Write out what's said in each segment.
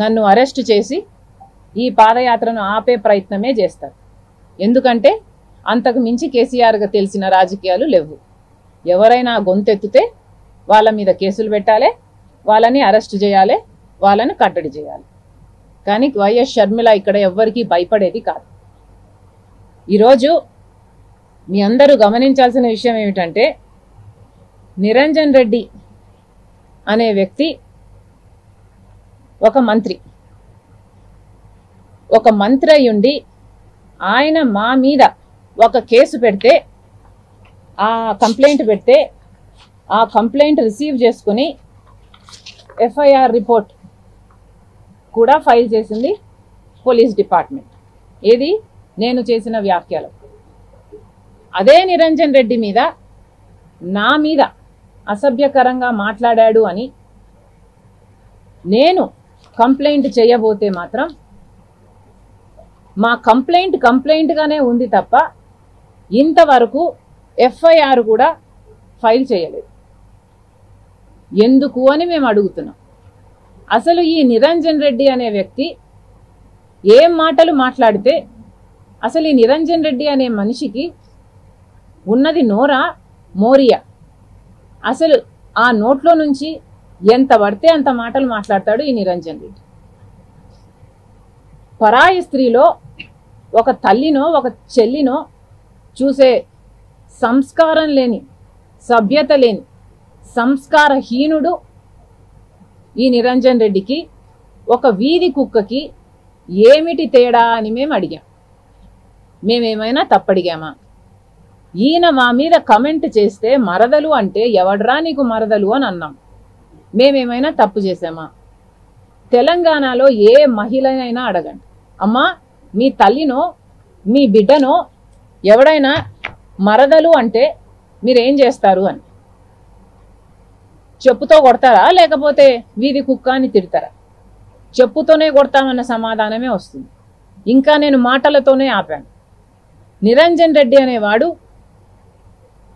నన్ను అరెస్ట్ చేసి ఈ పాదయాత్రను ఆపే ప్రయత్నమే చేస్తారు. ఎందుకంటే అంతకు మించి కేసీఆర్గా తెలిసిన రాజకీయాలు లేవు. ఎవరైనా గొంతెత్తితే వాళ్ళ మీద కేసులు పెట్టాలి వాళ్ళని అరెస్ట్ చేయాలి వాళ్ళని కట్టడి చేయాలి. కానీ వైఎస్ షర్మిల ఇక్కడ ఎవ్వరికీ భయపడేది కాదు. ఈరోజు మీ అందరూ గమనించాల్సిన విషయం ఏమిటంటే నిరంజన్ రెడ్డి అనే వ్యక్తి ఒక మంత్రి. ఒక మంత్రి అయ్యుండి ఆయన మా మీద ఒక కేసు పెడితే ఆ కంప్లైంట్ పెడితే ఆ కంప్లైంట్ రిసీవ్ చేసుకుని ఎఫ్ఐఆర్ రిపోర్ట్ కూడా ఫైల్ చేసింది పోలీస్ డిపార్ట్మెంట్. ఏది? నేను చేసిన వ్యాఖ్యలు. అదే నిరంజన్ రెడ్డి మీద నా మీద అసభ్యకరంగా మాట్లాడాడు అని నేను కంప్లైంట్ చేయబోతే మాత్రం మా కంప్లైంట్ కంప్లైంట్గానే ఉంది తప్ప ఇంతవరకు ఎఫ్ఐఆర్ కూడా ఫైల్ చేయలేదు. ఎందుకు అని మేము అడుగుతున్నాం. అసలు ఈ నిరంజన్ రెడ్డి అనే వ్యక్తి ఏం మాటలు మాట్లాడితే అసలు ఈ నిరంజన్ రెడ్డి అనే మనిషికి ఉన్నది నోరా మోరియా? అసలు ఆ నోట్లో నుంచి ఎంత పడితే అంత మాటలు మాట్లాడతాడు ఈ నిరంజన్ రెడ్డి. పరాయి స్త్రీలో ఒక తల్లినో ఒక చెల్లినో చూసే సంస్కారం లేని సభ్యత లేని సంస్కారహీనుడు ఈ నిరంజన్ రెడ్డికి ఒక వీధి కుక్కకి ఏమిటి తేడా అని మేము అడిగాం. మేమేమైనా తప్పడిగామా? ఈయన మా మీద కమెంట్ చేస్తే మరదలు అంటే ఎవడ్రా నీకు మరదలు అని అన్నాం. మేమేమైనా తప్పు చేసామా తెలంగాణలో ఏ మహిళనైనా అడగండి. అమ్మా మీ తల్లినో మీ బిడ్డనో ఎవడైనా మరదలు అంటే మీరేం చేస్తారు అని. చెప్పుతో కొడతారా? లేకపోతే వీధి కుక్క అని తిడతారా? చెప్పుతోనే కొడతామన్న సమాధానమే వస్తుంది. ఇంకా నేను మాటలతోనే ఆపాను. నిరంజన్ రెడ్డి అనేవాడు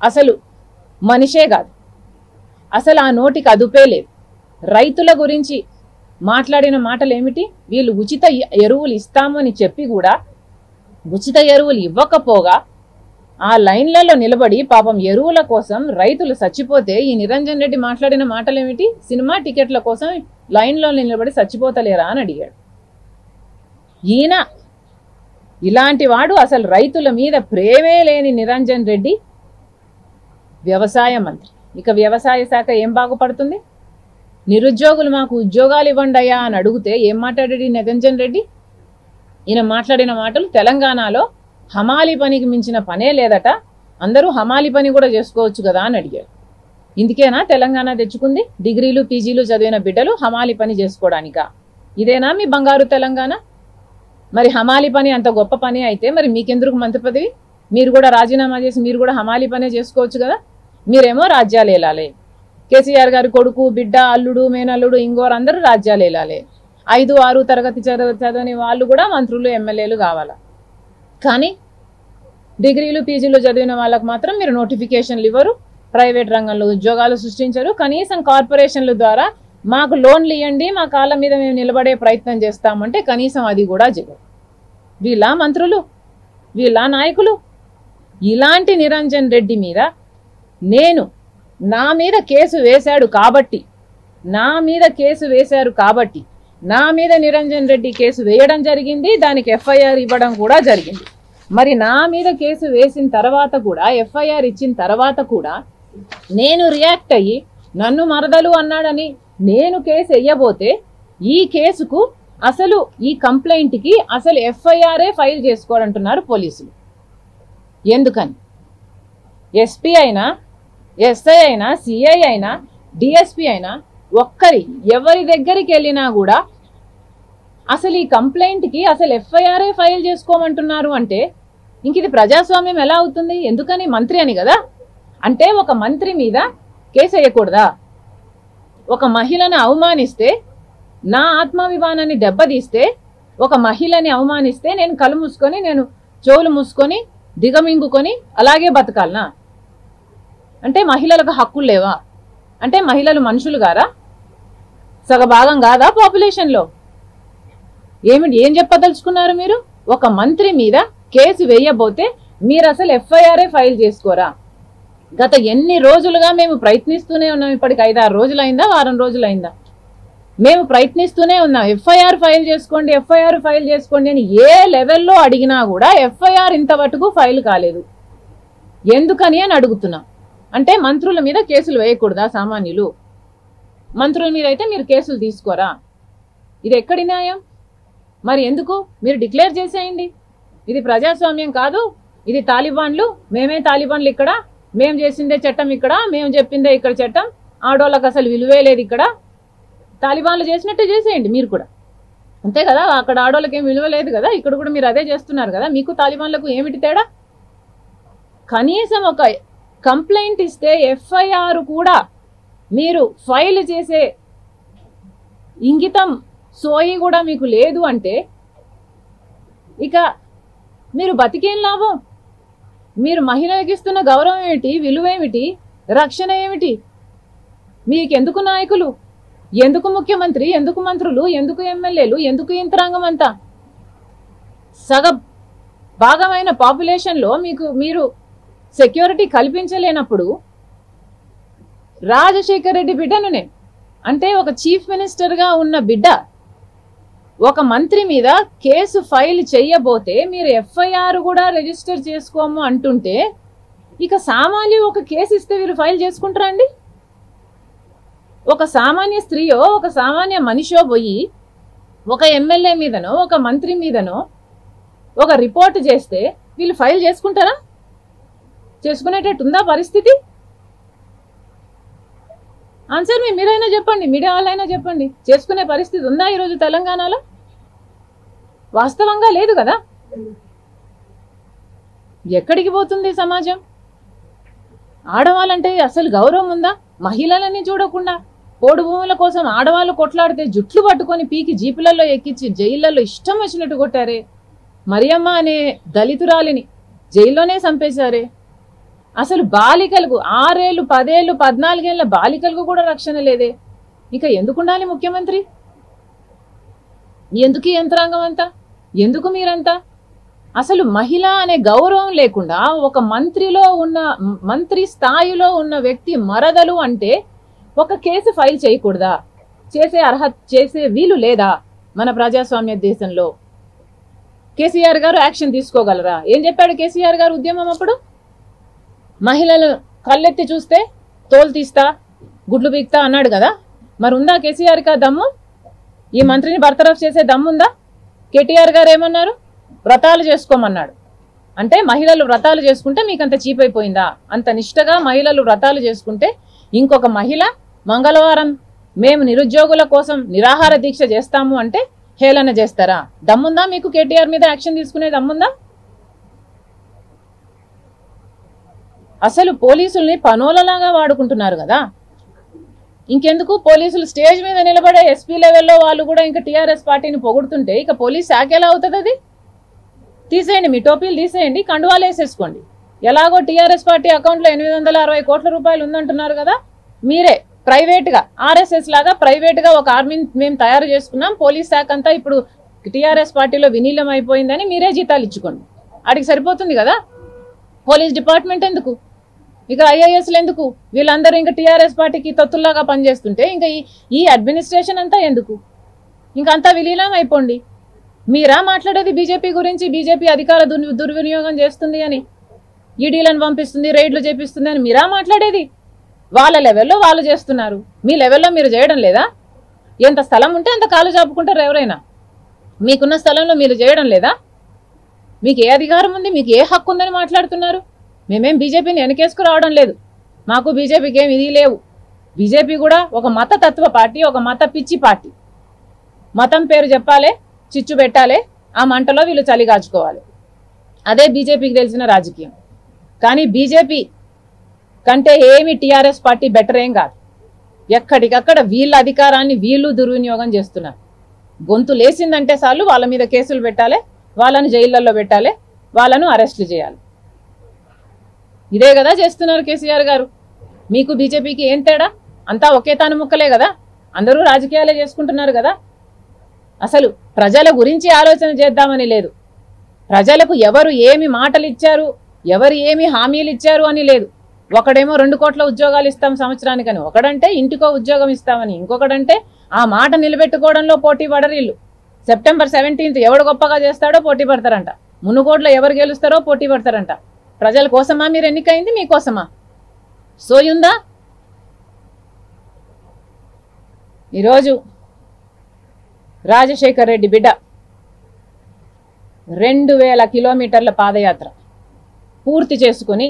అసలు మనిషే కాదు. అసలు ఆ నోటికి అదుపే లేదు. రైతుల గురించి మాట్లాడిన మాటలు ఏమిటి వీళ్ళు ఉచిత ఎరువులు ఇస్తామని చెప్పి కూడా ఉచిత ఎరువులు ఇవ్వకపోగా ఆ లైన్లలో నిలబడి పాపం ఎరువుల కోసం రైతులు చచ్చిపోతే ఈ నిరంజన్ రెడ్డి మాట్లాడిన మాటలు ఏమిటి సినిమా టికెట్ల కోసం లైన్లో నిలబడి చచ్చిపోతలేరా అని అడిగాడు. ఈయన ఇలాంటి వాడు అసలు రైతుల మీద ప్రేమే లేని నిరంజన్ రెడ్డి వ్యవసాయ మంత్రి. ఇక వ్యవసాయ శాఖ ఏం బాగుపడుతుంది? నిరుద్యోగులు మాకు ఉద్యోగాలు ఇవ్వండి అయ్యా అని అడిగితే ఏం మాట్లాడాడు ఈ నిరంజన్ రెడ్డి? ఈయన మాట్లాడిన మాటలు తెలంగాణలో హమాలి పనికి మించిన పనే లేదట అందరూ హమాలి పని కూడా చేసుకోవచ్చు కదా అని అడిగారు ఇందుకేనా తెలంగాణ తెచ్చుకుంది? డిగ్రీలు పీజీలు చదివిన బిడ్డలు హమాలి పని చేసుకోవడానికా? ఇదేనా మీ బంగారు తెలంగాణ? మరి హమాలి పని అంత గొప్ప పని అయితే మరి మీకెందుకు మంత్రి పదవి? మీరు కూడా రాజీనామా చేసి మీరు కూడా హమాలి పనే చేసుకోవచ్చు కదా? మీరేమో రాజ్యాలు ఏలాలి. కేసీఆర్ గారి కొడుకు బిడ్డ అల్లుడు మేనల్లుడు ఇంగోరు అందరూ రాజ్యాలు ఏలాలి. ఐదు ఆరు తరగతి చదవ చదవని వాళ్ళు కూడా మంత్రులు ఎమ్మెల్యేలు కావాలా? కానీ డిగ్రీలు పీజీలు చదివిన వాళ్ళకి మాత్రం మీరు నోటిఫికేషన్లు ఇవ్వరు ప్రైవేట్ రంగంలో ఉద్యోగాలు సృష్టించరు. కనీసం కార్పొరేషన్ల ద్వారా మాకు లోన్లు ఇవ్వండి మా కాళ్ళ మీద మేము నిలబడే ప్రయత్నం చేస్తామంటే కనీసం అది కూడా చేయరు వీళ్ళ మంత్రులు వీళ్ళ నాయకులు ఇలాంటి నిరంజన్ రెడ్డి మీద నేను నా మీద కేసు వేశాడు కాబట్టి నా మీద కేసు వేశారు కాబట్టి నా మీద నిరంజన్ రెడ్డి కేసు వేయడం జరిగింది దానికి ఎఫ్ఐఆర్ ఇవ్వడం కూడా జరిగింది. మరి నా మీద కేసు వేసిన తర్వాత కూడా ఎఫ్ఐఆర్ ఇచ్చిన తర్వాత కూడా నేను రియాక్ట్ అయ్యి నన్ను మరదలు అన్నాడని నేను కేసు వెయ్యబోతే ఈ కేసుకు అసలు ఈ కంప్లైంట్కి అసలు ఎఫ్ఐఆర్ఏ ఫైల్ చేసుకోరంటున్నారు పోలీసులు. ఎందుకని? ఎస్పీ అయినా ఎస్ఐ అయినా సిఐ అయినా డిఎస్పి అయినా ఒక్కరి ఎవరి దగ్గరికి వెళ్ళినా కూడా అసలు ఈ కంప్లైంట్కి అసలు ఎఫ్ఐఆర్ఏ ఫైల్ చేసుకోమంటున్నారు అంటే ఇంక ఇది ప్రజాస్వామ్యం ఎలా అవుతుంది? ఎందుకని మంత్రి అని కదా? అంటే ఒక మంత్రి మీద కేసు వేయకూడదా? ఒక మహిళను అవమానిస్తే నా ఆత్మాభిమానాన్ని దెబ్బతీస్తే ఒక మహిళని అవమానిస్తే నేను కళ్ళు మూసుకొని నేను చెవులు మూసుకొని దిగమింగుకొని అలాగే బతకాలనా? అంటే మహిళలకు హక్కులు లేవా? అంటే మహిళలు మనుషులు గారా? సగభాగం కాదా పాపులేషన్లో? ఏమిటి ఏం చెప్పదలుచుకున్నారు మీరు? ఒక మంత్రి మీద కేసు వేయబోతే మీరు అసలు ఎఫ్ఐఆర్ఏ ఫైల్ చేసుకోరా? గత ఎన్ని రోజులుగా మేము ప్రయత్నిస్తూనే ఉన్నాం ఇప్పటికి ఐదారు రోజులైందా వారం రోజులైందా? మేము ప్రయత్నిస్తూనే ఉన్నాం ఎఫ్ఐఆర్ ఫైల్ చేసుకోండి ఎఫ్ఐఆర్ ఫైల్ చేసుకోండి అని ఏ లెవెల్లో అడిగినా కూడా ఎఫ్ఐఆర్ ఇంతవరకు ఫైల్ కాలేదు. ఎందుకని అని అడుగుతున్నాం. అంటే మంత్రుల మీద కేసులు వేయకూడదా సామాన్యులు? మంత్రుల మీద అయితే మీరు కేసులు తీసుకోరా? ఇది ఎక్కడి న్యాయం? మరి ఎందుకు? మీరు డిక్లేర్ చేసేయండి. ఇది ప్రజాస్వామ్యం కాదు ఇది తాలిబాన్లు మేమే తాలిబాన్లు ఇక్కడ మేము చేసిందే చట్టం ఇక్కడ మేము చెప్పిందే ఇక్కడ చట్టం ఆడోళ్ళకి అసలు విలువే లేదు ఇక్కడ. తాలిబాన్లు చేసినట్టే చేసేయండి మీరు కూడా. అంతే కదా అక్కడ ఆడోళ్ళకి ఏం విలువ లేదు కదా ఇక్కడ కూడా మీరు అదే చేస్తున్నారు కదా మీకు తాలిబాన్లకు ఏమిటి తేడా? కనీసం ఒక కంప్లైంట్ ఇస్తే ఎఫ్ఐఆర్ కూడా మీరు ఫైల్ చేసే ఇంగితం సోయి కూడా మీకు లేదు అంటే ఇక మీరు బతికేం లాభం? మీరు మహిళలకు ఇస్తున్న గౌరవం ఏమిటి? విలువ ఏమిటి? రక్షణ ఏమిటి? మీకెందుకు నాయకులు? ఎందుకు ముఖ్యమంత్రి? ఎందుకు మంత్రులు? ఎందుకు ఎమ్మెల్యేలు? ఎందుకు యంత్రాంగం అంతా? సగ భాగమైన పాపులేషన్లో మీకు మీరు సెక్యూరిటీ కల్పించలేనప్పుడు రాజశేఖర్ రెడ్డి బిడ్డను నేను అంటే ఒక చీఫ్ మినిస్టర్గా ఉన్న బిడ్డ ఒక మంత్రి మీద కేసు ఫైల్ చెయ్యబోతే మీరు ఎఫ్ఐఆర్ కూడా రిజిస్టర్ చేసుకోము అంటుంటే ఇక సామాన్య ఒక కేసు ఇస్తే వీరు ఫైల్ చేసుకుంటారా అండి? ఒక సామాన్య స్త్రీయో ఒక సామాన్య మనిషో పోయి ఒక ఎమ్మెల్యే మీదనో ఒక మంత్రి మీదనో ఒక రిపోర్ట్ చేస్తే వీళ్ళు ఫైల్ చేసుకుంటారా? చేసుకునేటట్టు ఉందా పరిస్థితి? ఆన్సర్ మీ మీరైనా చెప్పండి మీడియా వాళ్ళైనా చెప్పండి. చేసుకునే పరిస్థితి ఉందా ఈరోజు తెలంగాణలో? వాస్తవంగా లేదు కదా? ఎక్కడికి పోతుంది సమాజం? ఆడవాళ్ళంటే అసలు గౌరవం ఉందా? మహిళలని చూడకుండా పోడు భూముల కోసం ఆడవాళ్ళు కొట్లాడితే జుట్లు పట్టుకొని పీకి జీపులలో ఎక్కించి జైళ్ళలో ఇష్టం వచ్చినట్టు కొట్టారే. మరియమ్మ అనే దళితురాలిని జైల్లోనే చంపేశారే. అసలు బాలికలకు ఆరేళ్ళు పదేళ్ళు పద్నాలుగేళ్ళ బాలికలకు కూడా రక్షణ లేదే. ఇక ఎందుకు ఉండాలి ముఖ్యమంత్రి? ఎందుకు యంత్రాంగం అంతా? ఎందుకు మీరంతా? అసలు మహిళ అనే గౌరవం లేకుండా ఒక మంత్రిలో ఉన్న మంత్రి స్థాయిలో ఉన్న వ్యక్తి మరదలు అంటే ఒక కేసు ఫైల్ చేయకూడదా? చేసే అర్హత చేసే వీలు లేదా మన ప్రజాస్వామ్య దేశంలో? కేసీఆర్ గారు యాక్షన్ తీసుకోగలరా? ఏం చెప్పాడు కేసీఆర్ గారు ఉద్యమం అప్పుడు? మహిళలు కళ్ళెత్తి చూస్తే తోలు తీస్తా గుడ్లు బీక్తా అన్నాడు కదా. మరి ఉందా కేసీఆర్కి ఆ దమ్ము? ఈ మంత్రిని బర్తరఫ్ చేసే దమ్ముందా కేటీఆర్ గారు ఏమన్నారు? వ్రతాలు చేసుకోమన్నాడు. అంటే మహిళలు వ్రతాలు చేసుకుంటే మీకు అంత చీప్ అయిపోయిందా అంత నిష్టగా మహిళలు వ్రతాలు చేసుకుంటే ఇంకొక మహిళ మంగళవారం మేము నిరుద్యోగుల కోసం నిరాహార దీక్ష చేస్తాము అంటే హేళన చేస్తారా? దమ్ముందా మీకు కేటీఆర్ మీద యాక్షన్ తీసుకునే దమ్ముందా? అసలు పోలీసుల్ని పనోలలాగా వాడుకుంటున్నారు కదా. ఇంకెందుకు? పోలీసులు స్టేజ్ మీద నిలబడే ఎస్పీ లెవెల్లో వాళ్ళు కూడా ఇంకా టీఆర్ఎస్ పార్టీని పొగుడుతుంటే ఇక పోలీస్ శాఖ ఎలా అవుతుంది అది తీసేయండి మీ టోపీలు తీసేయండి కండువాలు వేసేసుకోండి. ఎలాగో టీఆర్ఎస్ పార్టీ అకౌంట్లో ఎనిమిది వందల అరవై కోట్ల రూపాయలు ఉందంటున్నారు కదా. మీరే ప్రైవేట్గా ఆర్ఎస్ఎస్ లాగా ప్రైవేట్గా ఒక ఆర్మీని మేము తయారు చేసుకున్నాం. పోలీస్ శాఖ అంతా ఇప్పుడు టీఆర్ఎస్ పార్టీలో వినీలం అయిపోయిందని మీరే జీతాలు ఇచ్చుకోండి. ఆడికి సరిపోతుంది కదా? పోలీస్ డిపార్ట్మెంట్ ఎందుకు? ఇక ఐఏఎస్లు ఎందుకు? వీళ్ళందరూ ఇంకా టీఆర్ఎస్ పార్టీకి తొత్తుల్లాగా పనిచేస్తుంటే ఇంకా ఈ ఈ అడ్మినిస్ట్రేషన్ అంతా ఎందుకు? ఇంకంతా విలీనం అయిపోండి. మీరా మాట్లాడేది బీజేపీ గురించి? బీజేపీ అధికార దుర్ దుర్వినియోగం చేస్తుంది అని. ఈడీలను పంపిస్తుంది రైడ్లు చేపిస్తుంది అని మీరా మాట్లాడేది? వాళ్ళ లెవెల్లో వాళ్ళు చేస్తున్నారు. మీ లెవెల్లో మీరు చేయడం లేదా? ఎంత స్థలం ఉంటే అంత కాలు చాపుకుంటారు ఎవరైనా. మీకున్న స్థలంలో మీరు చేయడం లేదా? మీకు ఏ అధికారం ఉంది? మీకు ఏ హక్కు ఉందని మాట్లాడుతున్నారు? మేమేం బీజేపీని వెనకేసుకు రావడం లేదు. మాకు బీజేపీకి ఏమి ఇది లేవు. బీజేపీ కూడా ఒక మత తత్వ పార్టీ ఒక మత పిచ్చి పార్టీ. మతం పేరు చెప్పాలి చిచ్చు పెట్టాలి ఆ మంటలో వీళ్ళు చలిగాచుకోవాలి అదే బీజేపీకి తెలిసిన రాజకీయం. కానీ బీజేపీ కంటే ఏమి టీఆర్ఎస్ పార్టీ బెటర్ ఏం కాదు. ఎక్కడికక్కడ వీళ్ళ అధికారాన్ని వీళ్ళు దుర్వినియోగం చేస్తున్నారు. గొంతు లేసిందంటే చాలు వాళ్ళ మీద కేసులు పెట్టాలి వాళ్ళను జైళ్ళల్లో పెట్టాలి వాళ్ళను అరెస్టులు చేయాలి. ఇదే కదా చేస్తున్నారు కేసీఆర్ గారు. మీకు బీజేపీకి ఏం తేడా? అంతా ఒకే తాను ముక్కలే కదా? అందరూ రాజకీయాలే చేసుకుంటున్నారు కదా? అసలు ప్రజల గురించి ఆలోచన చేద్దామని లేదు. ప్రజలకు ఎవరు ఏమి మాటలు ఇచ్చారు ఎవరు ఏమి హామీలు ఇచ్చారు అని లేదు. ఒకడేమో రెండు కోట్ల ఉద్యోగాలు ఇస్తాం సంవత్సరానికని ఒకడంటే ఇంటికో ఉద్యోగం ఇస్తామని ఇంకొకడంటే ఆ మాట నిలబెట్టుకోవడంలో పోటీ పడరు సెప్టెంబర్ సెవెంటీన్త్ ఎవడు గొప్పగా చేస్తాడో పోటీ పడతారంట. మునుగోడ్లో ఎవరు గెలుస్తారో పోటీ పడతారంట. ప్రజల కోసమా మీరు ఎన్నికైంది? మీకోసమా సోయుందా? ఈరోజు రాజశేఖర్ రెడ్డి బిడ్డ రెండు వేల కిలోమీటర్ల పాదయాత్ర పూర్తి చేసుకుని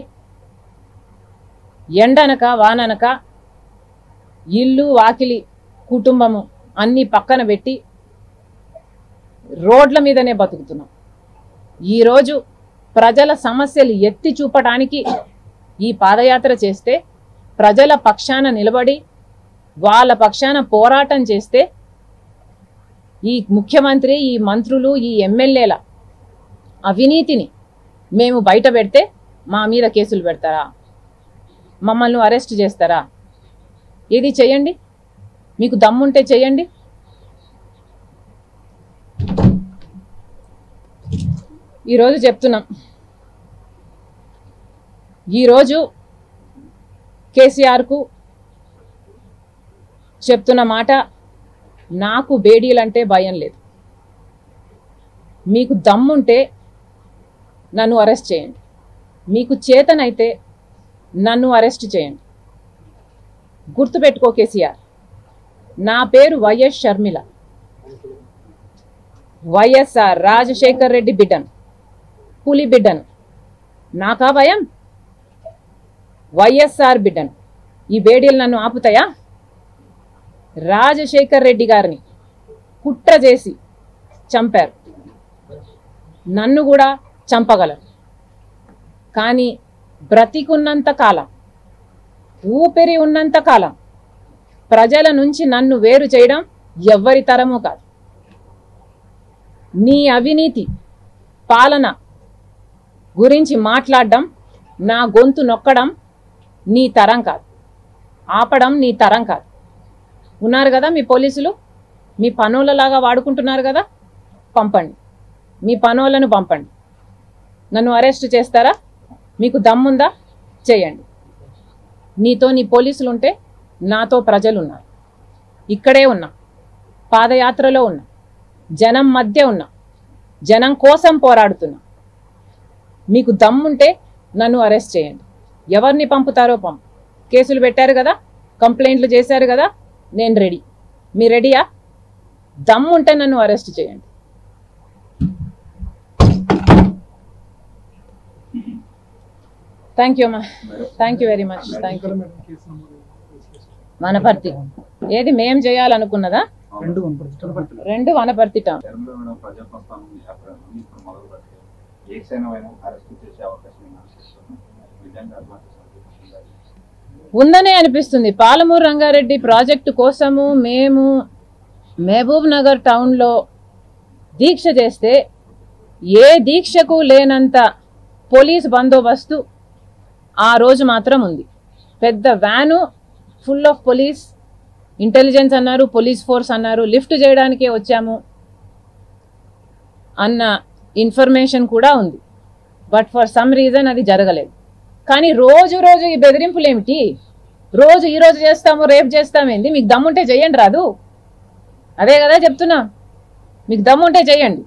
ఎండనక వాననక ఇల్లు వాకిలి కుటుంబము అన్నీ పక్కన పెట్టి రోడ్ల మీదనే బతుకుతున్నాం. ఈరోజు ప్రజల సమస్యలు ఎత్తి చూపడానికి ఈ పాదయాత్ర చేస్తే ప్రజల పక్షాన నిలబడి వాళ్ళ పక్షాన పోరాటం చేస్తే ఈ ముఖ్యమంత్రి ఈ మంత్రులు ఈ ఎమ్మెల్యేల అవినీతిని మేము బయట పెడితే మా మీద కేసులు పెడతారా? మమ్మల్ని అరెస్ట్ చేస్తారా? ఏది చేయండి? మీకు దమ్ముంటే చేయండి. ఈరోజు చెప్తున్నాం. ఈరోజు కేసీఆర్కు చెప్తున్న మాట నాకు బేడీలంటే భయం లేదు. మీకు దమ్ముంటే నన్ను అరెస్ట్ చేయండి. మీకు చేతనైతే నన్ను అరెస్ట్ చేయండి. గుర్తుపెట్టుకో కేసీఆర్ నా పేరు వైఎస్ షర్మిల. వైఎస్ఆర్ రాజశేఖర్ రెడ్డి బిడ్డను. పులి బిడ్డను. నాకా భయం? వైఎస్ఆర్ బిడ్డను. ఈ బేడీలు నన్ను ఆపుతాయా? రాజశేఖర్ రెడ్డి గారిని కుట్ర చేసి చంపారు. నన్ను కూడా చంపగలరు. కానీ బ్రతికున్నంత కాలం ఊపిరి ఉన్నంత కాలం ప్రజల నుంచి నన్ను వేరు చేయడం ఎవ్వరి తరమూ కాదు. నీ అవినీతి పాలన గురించి మాట్లాడడం నా గొంతు నొక్కడం నీ తరం కాదు. ఆపడం నీ తరం కాదు. ఉన్నారు కదా మీ పోలీసులు? మీ పనులలాగా వాడుకుంటున్నారు కదా? పంపండి. మీ పనులను పంపండి. నన్ను అరెస్ట్ చేస్తారా? మీకు దమ్ముందా? చేయండి. నీతో నీ పోలీసులు ఉంటే నాతో ప్రజలు ఉన్నారు ఇక్కడే ఉన్నా. పాదయాత్రలో ఉన్నా. జనం మధ్య ఉన్నా. జనం కోసం పోరాడుతున్నా. మీకు దమ్ముంటే నన్ను అరెస్ట్ చేయండి. ఎవరిని పంపుతారో పంపు. కేసులు పెట్టారు కదా కంప్లైంట్లు చేశారు కదా నేను రెడీ. మీ రెడీయా? దమ్ముంటే నన్ను అరెస్ట్ చేయండి. థ్యాంక్ యూ అమ్మా. Thank you very much. Thank you. Wanaparthy. ఏది మేం చేయాలనుకున్నదా? రెండు వనపర్తి. టౌన్. ఉందనే అనిపిస్తుంది. పాలమూరు రంగారెడ్డి ప్రాజెక్టు కోసము మేము మహబూబ్ నగర్ టౌన్లో దీక్ష చేస్తే ఏ దీక్షకు లేనంత పోలీస్ బందోబస్తు ఆ రోజు మాత్రం ఉంది. పెద్ద van full of police intelligence అన్నారు పోలీస్ ఫోర్స్ అన్నారు లిఫ్ట్ చేయడానికే వచ్చాము అన్న ఇన్ఫర్మేషన్ కూడా ఉంది. బట్ ఫర్ సమ్ రీజన్ అది జరగలేదు. కానీ రోజు రోజు ఈ బెదిరింపులు ఏమిటి? రోజు ఈ రోజు చేస్తాము రేపు చేస్తామేంది మీకు దమ్ముంటే చెయ్యండి రాదు. అదే కదా చెప్తున్నా. మీకు దమ్ముంటే చెయ్యండి